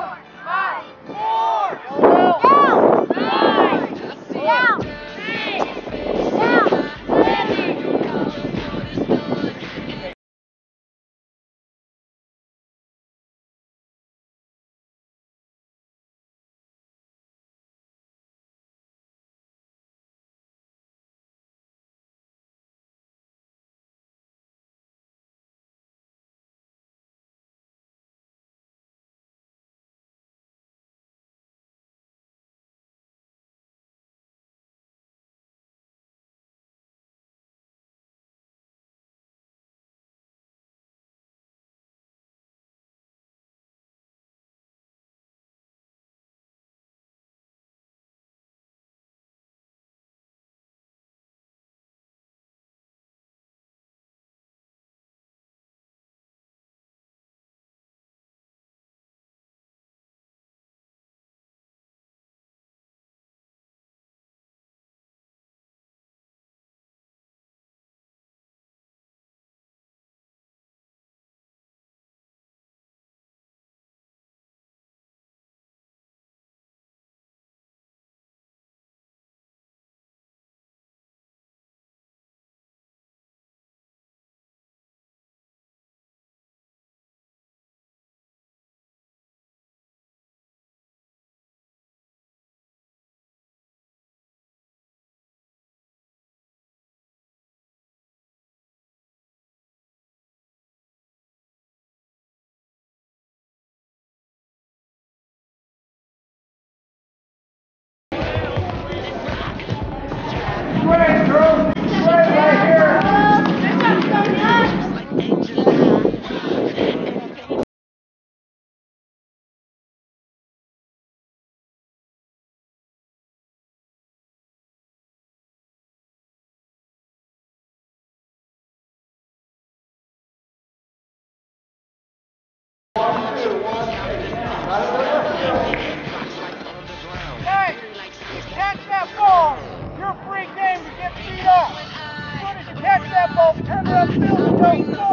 Lord. Bill, Bill, Bill.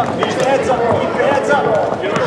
Up, keep your heads up, keep your heads up.